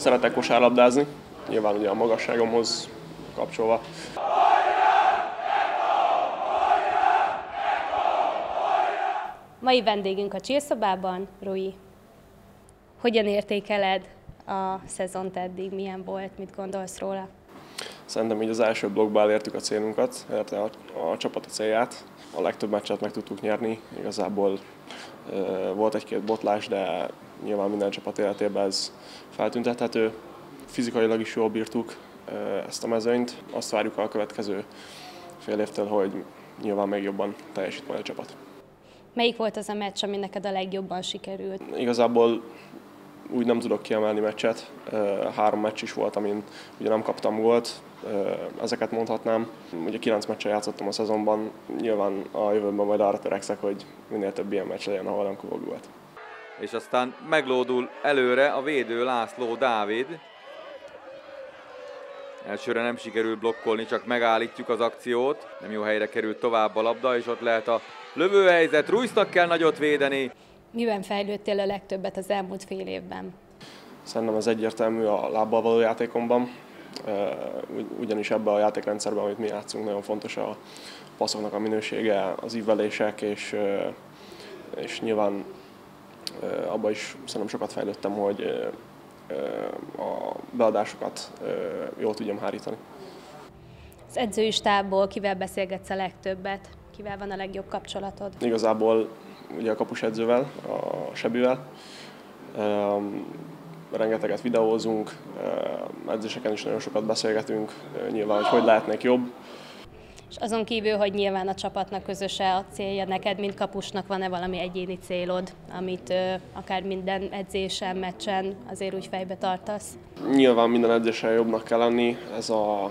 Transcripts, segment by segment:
Szeretek kosárlabdázni, nyilván ugye a magasságomhoz kapcsolva. Mai vendégünk a csillszobában, Rui. Hogyan értékeled a szezont eddig? Milyen volt? Mit gondolsz róla? Szerintem így az első blokkban elértük a célunkat, illetve a, a csapat a célját. A legtöbb meccset meg tudtuk nyerni. Igazából e, volt egy-két botlás, de nyilván minden csapat életében ez feltüntethető. Fizikailag is jól bírtuk ezt a mezőnyt. Azt várjuk a következő fél évtől, hogy nyilván még jobban teljesít majd a csapat. Melyik volt az a meccs, ami neked a legjobban sikerült? Igazából úgy nem tudok kiemelni meccset. Három meccs is volt, amin ugye nem kaptam gólt, ezeket mondhatnám. Ugye kilenc meccsen játszottam a szezonban, nyilván a jövőben majd arra törekszek, hogy minél több ilyen meccs legyen, ahol nem kapok gólt. És aztán meglódul előre a védő László Dávid. Elsőre nem sikerül blokkolni, csak megállítjuk az akciót. Nem jó helyre került tovább a labda, és ott lehet a lövőhelyzet. Ruisznak kell nagyot védeni. Miben fejlődtél a legtöbbet az elmúlt fél évben? Szerintem ez egyértelmű a lábbal való játékomban, ugyanis ebben a játékrendszerben, amit mi játszunk, nagyon fontos a passzoknak a minősége, az ívelések, és, és nyilván abban is szerintem sokat fejlődtem, hogy a beadásokat jól tudjam hárítani. Az edzői stábból kivel beszélgetsz a legtöbbet? Kivel van a legjobb kapcsolatod? Igazából ugye a kapusedzővel, a Sebivel. Rengeteget videózunk, edzéseken is nagyon sokat beszélgetünk, nyilván, hogy hogy lehetnek jobb. És azon kívül, hogy nyilván a csapatnak közös a célja, neked, mint kapusnak van-e valami egyéni célod, amit ö, akár minden edzésen, meccsen azért úgy fejbe tartasz? Nyilván minden edzésen jobbnak kell lenni, ez a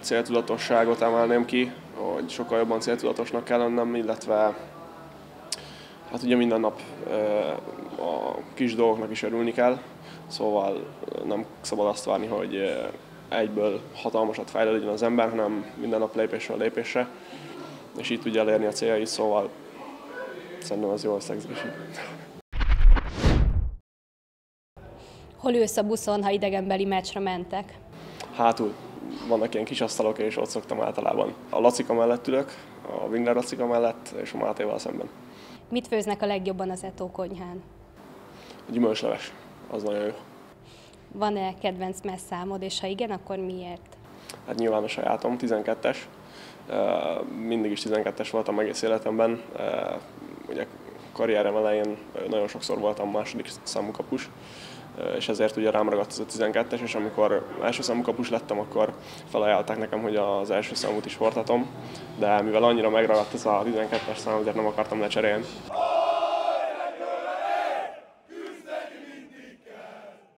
céltudatosságot emelném ki, hogy sokkal jobban céltudatosnak kell lennem, illetve hát ugye minden nap a kis dolgoknak is örülni kell, szóval nem szabad azt várni, hogy egyből hatalmasat fejlődjön az ember, hanem minden nap lépésről lépésre, és így tudja elérni a céljait, szóval szerintem az jó összegzés. Hol ülsz a buszon, ha idegenbeli meccsre mentek? Hátul vannak ilyen kis asztalok, és ott szoktam általában. A Lacika mellett ülök, a Wingler Lacika mellett, és a Mátéval szemben. Mit főznek a legjobban az Etó konyhán? A gyümölcsleves, az nagyon jó. Van-e kedvenc messzámod, és ha igen, akkor miért? Hát nyilván a sajátom, 12-es. Mindig is 12-es voltam egész életemben. Ugye karrierem elején nagyon sokszor voltam második számú kapus, és ezért ugye rám ragadt ez a 12-es, és amikor első számú kapus lettem, akkor felajánlották nekem, hogy az első számút is hordhatom, de mivel annyira megragadt ez a 12-es szám, azért nem akartam lecserélni.